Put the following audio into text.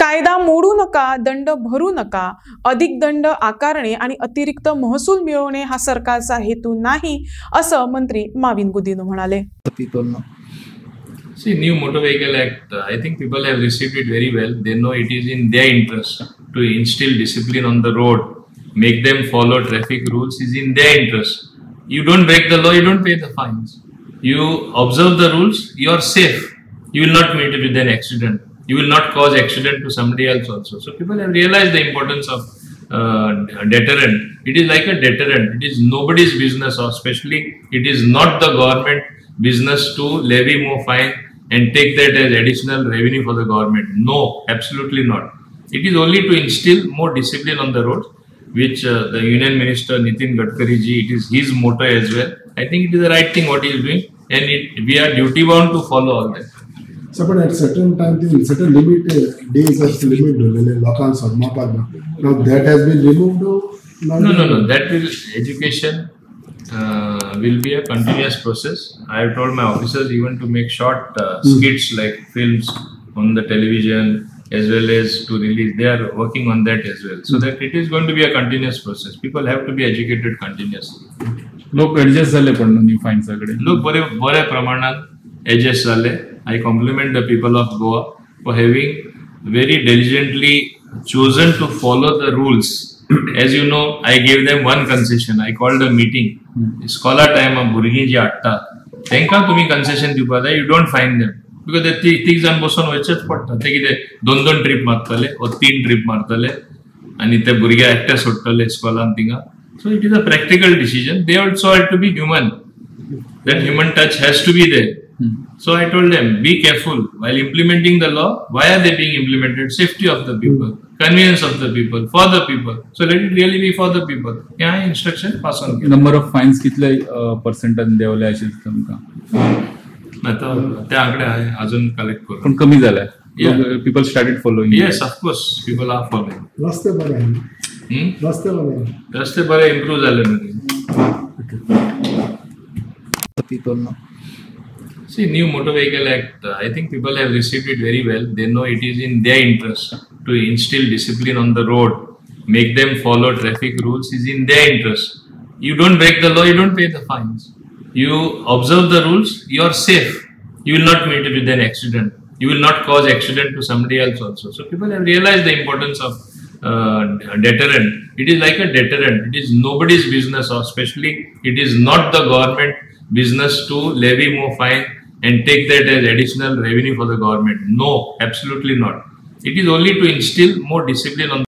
कायदा मोडू नका दंड भरू नका अधिक दंड आकारणे आणि अतिरिक्त महसूल मिळवणे हा सरकारचा हेतू नाही असं मंत्री माविन गुदिनो म्हणाले. See, new motor vehicle act, uh, I think people have received it very well. They know it is in their interest to instill discipline on the road, make them follow traffic rules is in their interest. You don't break the law, you don't pay the fines. You observe the rules, you are safe. You will not meet with an accident. You will not cause accident to somebody else also. So people have realized the importance of uh, deterrent. It is like a deterrent. It is nobody's business, or especially it is not the government business to levy more fine and take that as additional revenue for the government. No, absolutely not. It is only to instill more discipline on the roads, which uh, the Union Minister Nitin Gadkari ji, it is his motto as well. I think it is the right thing what he is doing, and it, we are duty bound to follow all that. So, but at certain time, the certain limit uh, days are limit dhulele lockans or mapad. Now that has been removed. or not No, no, no. removed? That will education uh, will be a continuous process. I have told my officers even to make short uh, skits like films on the television as well as to release. They are working on that as well. So that it is going to be a continuous process. People have to be educated continuously. लोक adjust झाले पण new fine सगळे लोक बरे बऱ्या प्रमाणात adjust झाले आय compliment the people of Goa for having very डेलिजंटली chosen to follow the rules. As you know, I gave them one concession. I called a meeting. Scholar time of भुरगीं जी हाडटा तांकां तुमी कन्सेशन दिवपाक जाय you don't fine them because ते तीग जाण बसून वयचेच पडटा ते कितें दोन दोन ट्रीप मारतले वा तीन ट्रीप मारतले आनी ते भुरगे एकटे सोडटले स्कॉलान थिंगा so it is a practical decision they also have to be human that human touch has to be there. So I told them, be careful while implementing the law. Why are they being implemented? Safety of the people, convenience of the people, for the people. So let it really be for the people. Yeah, instruction pass on. Number of fines कितले पर्सेंटन देवले अशें तुमकां आता ते आकडे आहे अजून कलेक्ट करू पण कमी झालाय Yeah. People started following yes of course people are following रस्ते बरे आहे रस्ते बरे आहे रस्ते बरे इम्प्रूव्ह झाले म्हणजे people know. See, new motor vehicle act, uh, I think people have received it very well. They know it is in their interest to instill discipline on the road, make them follow traffic rules is in their interest. You don't break the law, you don't pay the fines. You observe the rules, you are safe. You will not meet with an accident. You will not cause accident to somebody else also. So people have realized the importance of uh, deterrent. It is like a deterrent. It is nobody's business, or especially it is not the government business to levy more fine and take that as additional revenue for the government. No, absolutely not. It is only to instill more discipline on